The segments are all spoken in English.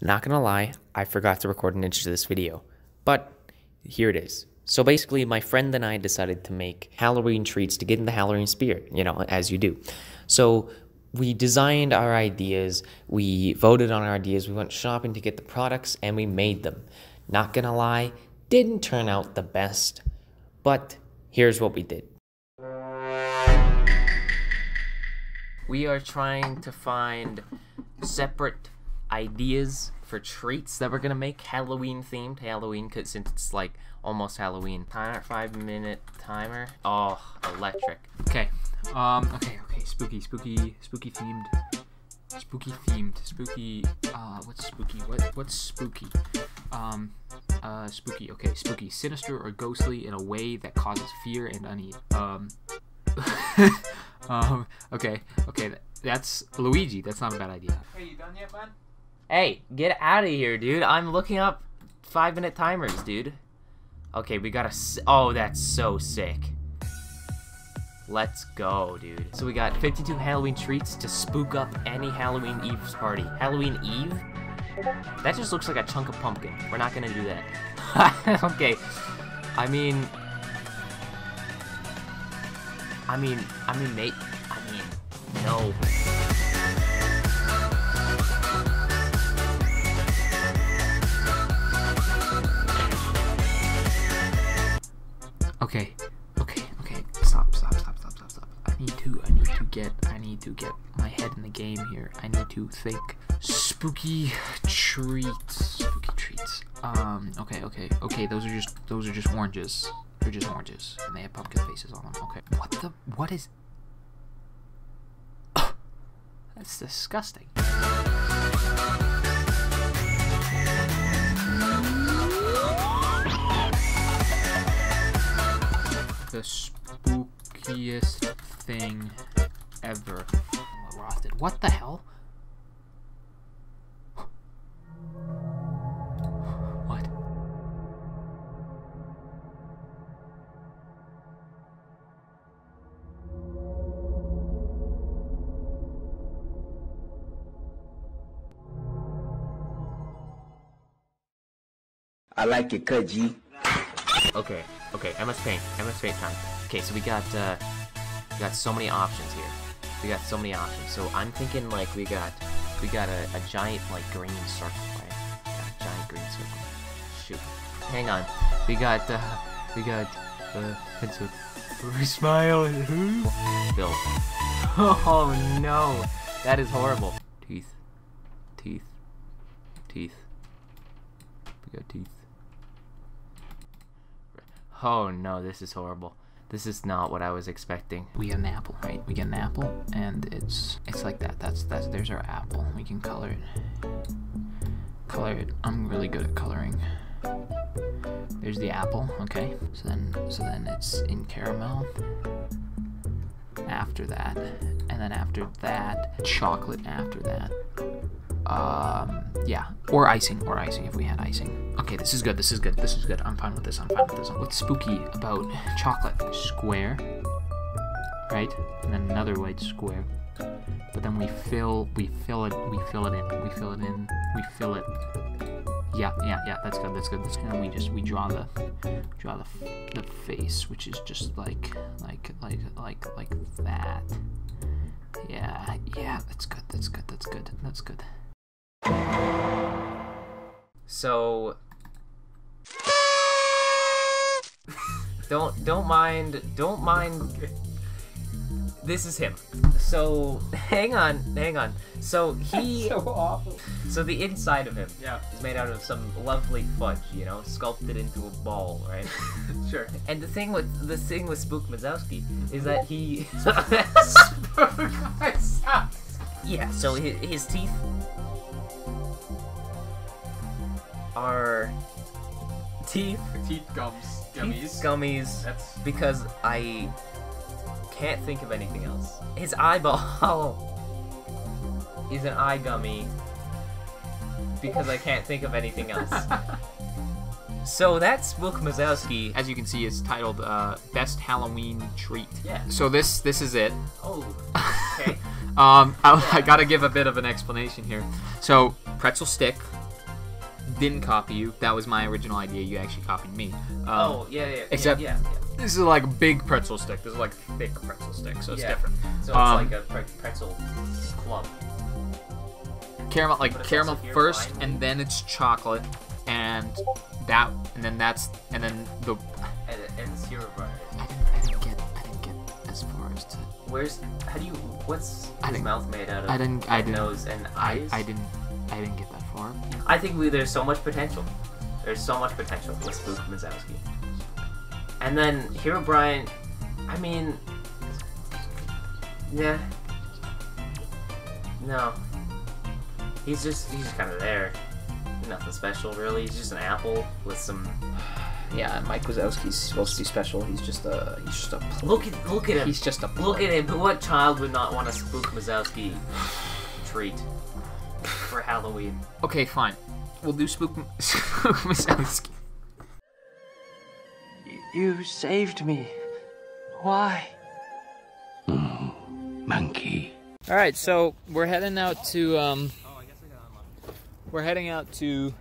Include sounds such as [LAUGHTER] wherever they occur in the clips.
Not gonna lie, I forgot to record an intro to this video, but here it is. So basically, my friend and I decided to make Halloween treats to get in the Halloween spirit, you know, as you do. So we designed our ideas, we voted on our ideas, we went shopping to get the products, and we made them. Not gonna lie, didn't turn out the best, but here's what we did. We are trying to find separate ideas for treats that we're gonna make Halloween themed Halloween cause since it's like almost Halloween. Timer five minute timer. Oh, electric. Okay. Um. Okay. Okay. Spooky. Spooky. Spooky themed. Spooky themed. Spooky. Uh. What's spooky? What? What's spooky? Um. Uh. Spooky. Okay. Spooky. Sinister or ghostly in a way that causes fear and unease. Um. [LAUGHS] um. Okay. Okay. That's Luigi. That's not a bad idea. Hey, you done yet, bud? Hey, get out of here, dude. I'm looking up five minute timers, dude. Okay, we got a. Oh, that's so sick. Let's go, dude. So we got 52 Halloween treats to spook up any Halloween Eve's party. Halloween Eve? That just looks like a chunk of pumpkin. We're not gonna do that. [LAUGHS] okay. I mean... I mean, I mean, mate. I mean, no. Get my head in the game here. I need to think. Spooky treats, spooky treats. Um, okay, okay, okay. Those are just, those are just oranges. They're just oranges, and they have pumpkin faces on them. Okay. What the, what is? That's disgusting. the spookiest thing ever. Frosted. What the hell? [GASPS] What? I like it cut, G. Okay, okay, MS Paint, MS Paint time. Okay, so we got, uh, we got so many options here. We got so many options. So I'm thinking, like, we got, we got a, a giant, like, green circle, right? Giant green circle. Shoot. Hang on. We got, uh, we got, uh, pencil. Smile. Who? Bill. [LAUGHS] Oh, no. That is horrible. Teeth. Teeth. Teeth. We got teeth. Oh no, this is horrible. This is not what I was expecting. We get an apple, right? We get an apple, and it's it's like that. That's that's there's our apple. We can color it. Color it. I'm really good at coloring. There's the apple. Okay. So then so then it's in caramel. After that, and then after that, chocolate. After that. Um, yeah, or icing, or icing if we had icing. Okay, this is good, this is good, this is good. I'm fine with this, I'm fine with this. What's spooky about chocolate? Square, right? And then another white square. But then we fill, we fill it, we fill it in, we fill it in, we fill it. Yeah, yeah, yeah, that's good, that's good. That's good. We just, we draw the, draw the, the face, which is just like, like, like, like, like that. Yeah, yeah, that's good, that's good, that's good, that's good. So don't don't mind don't mind this is him. So hang on, hang on. So he [LAUGHS] So awful. so the inside of him Yeah, is made out of some lovely fudge, you know, sculpted into a ball, right? [LAUGHS] sure. And the thing with the thing with Spook Mazowski is that he [LAUGHS] Yeah, so his, his teeth are teeth Teeth gums. teeth Gummies. gummies That's because I can't think of anything else. His eyeball [LAUGHS] is an eye gummy because I can't think of anything else. [LAUGHS] So that's Wilk Mazowski. As you can see, it's titled uh, "Best Halloween Treat." Yeah. So this this is it. Oh, [LAUGHS] okay. Um, I, I gotta give a bit of an explanation here. So pretzel stick, didn't copy you. That was my original idea. You actually copied me. Um, Oh yeah, yeah. except- yeah, yeah. This is like a big pretzel stick. This is like thick pretzel stick, so it's different. So it's Um, like a pre- pretzel clump. Caramel, like caramel first, wine. and then it's chocolate, and that, and then that's, and then the. And, and it's bars. I didn't, I didn't get, I didn't get as far as to. Where's how do you what's I his mouth made out of? I didn't- I didn't- nose and I. I didn't, I didn't get that far. I think we, there's so much potential. There's so much potential with Spook Mazowski. And then Herobrine, I mean, yeah, no, he's just he's just kind of there. Nothing special really. He's just an apple with some. Yeah, Mike Wazowski's supposed to be special. He's just a, he's just a. Look at look at him. He's just a. Look at him. What child would not want a Spook Mazowski [SIGHS] treat for Halloween? Okay, fine. We'll do Spook, [LAUGHS] Spook Wazowski. You saved me. Why? Monkey. All right, so we're heading out to um. We're heading out to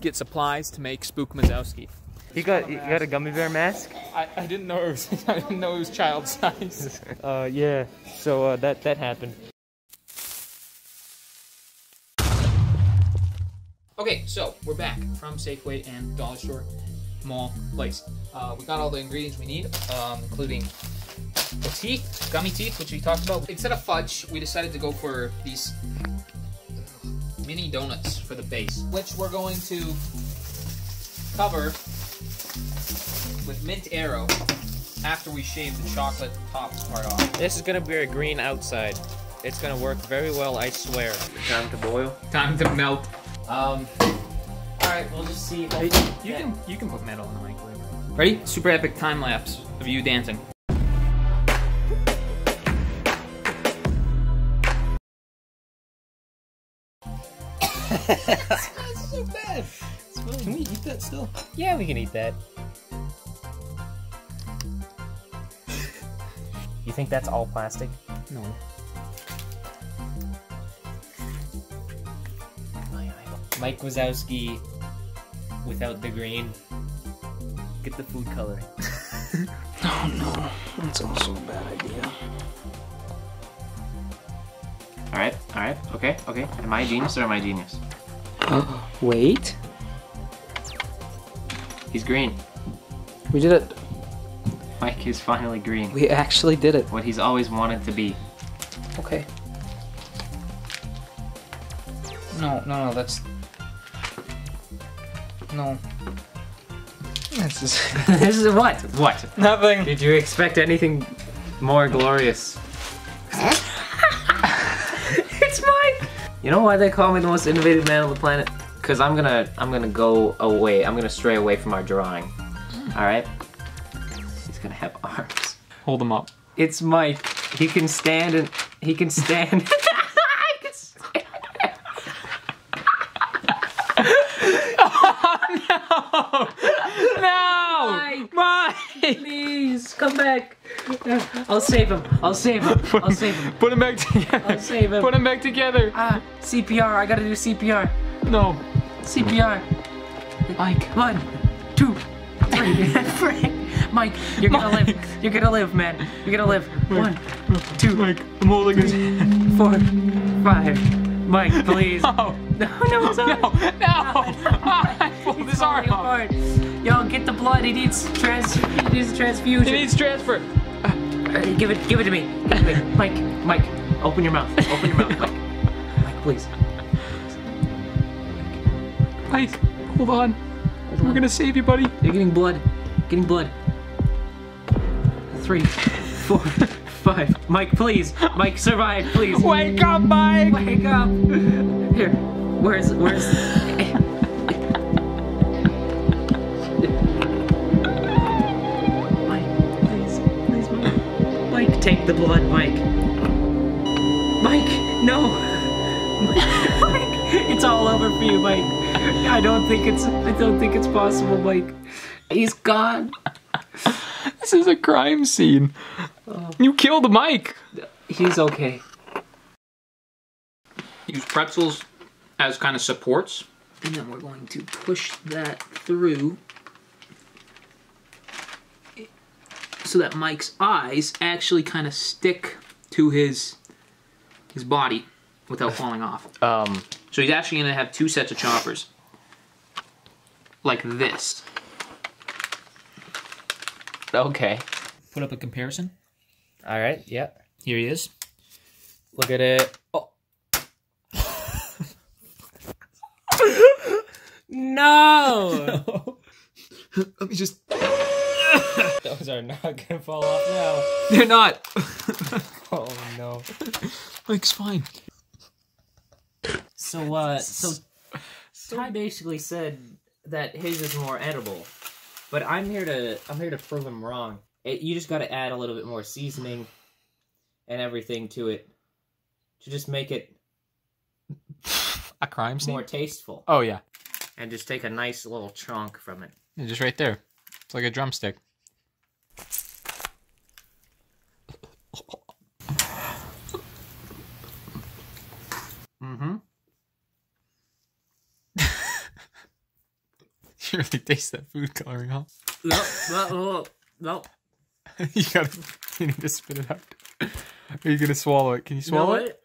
get supplies to make Spook Mazowski. You got you got a gummy bear mask? I, I didn't know it was [LAUGHS] I didn't know it was child size. [LAUGHS] Uh yeah. So uh, that that happened. Okay, so we're back from Safeway and Dollar Store Mall Place. Uh, we got all the ingredients we need, um, including the teeth, gummy teeth, which we talked about. Instead of fudge, we decided to go for these mini donuts for the base, which we're going to cover with mint Aero after we shave the chocolate top part off. This is gonna be a green outside. It's gonna work very well, I swear. Time to boil. Time to melt. Um, All right, we'll just see. Hey, you can you can put metal in the microwave. Ready? Super epic time lapse of you dancing. so bad. Can we eat that still? Yeah, we can eat that. You think that's all plastic? No. Mike Wazowski without the green. Get the food coloring. [LAUGHS] Oh no, that's also a bad idea. All right, all right, okay, okay. Am I a genius or am I a genius? [GASPS] Wait, He's green. we did it. Mike is finally green. We actually did it. What he's always wanted to be. Okay. No, no, no, that's. No. This is [LAUGHS] [LAUGHS] this is what? What? nothing. Did you expect anything more glorious? Eh? [LAUGHS] it's Mike. You know why they call me the most innovative man on the planet? Cause I'm gonna I'm gonna go away. I'm gonna stray away from our drawing. All right. He's gonna have arms. Hold them up. It's Mike. He can stand and he can stand. I can stand. No! Mike! Please come back. I'll save him. I'll save him. I'll save him. Put them back together. I'll save him. Put them back together. Ah, CPR. I gotta do CPR. No. CPR. Mike. One, two, three. [LAUGHS] Frank. Mike, you're gonna Mike. live. You're gonna live, man. You're gonna live. One, two, Mike, I'm holding his hand. four, five. Mike, please. [LAUGHS] No. [LAUGHS] No, no, it's No, not. no. I pulled his arm Falling off. Yo, get the blood. He needs trans. He needs a transfusion. He needs transfer. Uh, give it. Give it to me. Give it to me. [LAUGHS] Mike. Mike. Open your mouth. Open your mouth, Mike. Mike, please. Mike, hold on. We're gonna save you, buddy. You're getting blood. Getting blood. Three, four, five. Mike, please. Mike, survive, please. Wake up, Mike! Wake up. Here. Where's where's take the blood, Mike. Mike, no. Mike, it's all over for you, Mike. I don't think it's I don't think it's possible, Mike. He's gone. This is a crime scene. You killed Mike. He's okay. Use pretzels as kind of supports And then we're going to push that through so that Mike's eyes actually kind of stick to his his body without [LAUGHS] falling off. Um, So he's actually going to have two sets of choppers. Like this. okay. Put up a comparison. All right. yeah. Here he is. Look at it. Oh. [LAUGHS] no. [LAUGHS] Let me just. Those are not gonna fall off now. They're not. [LAUGHS] Oh no. Mike's fine. So uh, so Ty basically said that his is more edible, but I'm here to I'm here to prove him wrong. It, you just got to add a little bit more seasoning and everything to it to just make it A crime scene? more tasteful. Oh, yeah. And just take a nice little chunk from it. Yeah, Just right there. It's like a drumstick. You [LAUGHS] really taste that food coloring, huh? Nope. Nope. Nope. [LAUGHS] you gotta. You need to spit it out. Are you gonna swallow it? Can you swallow No, it?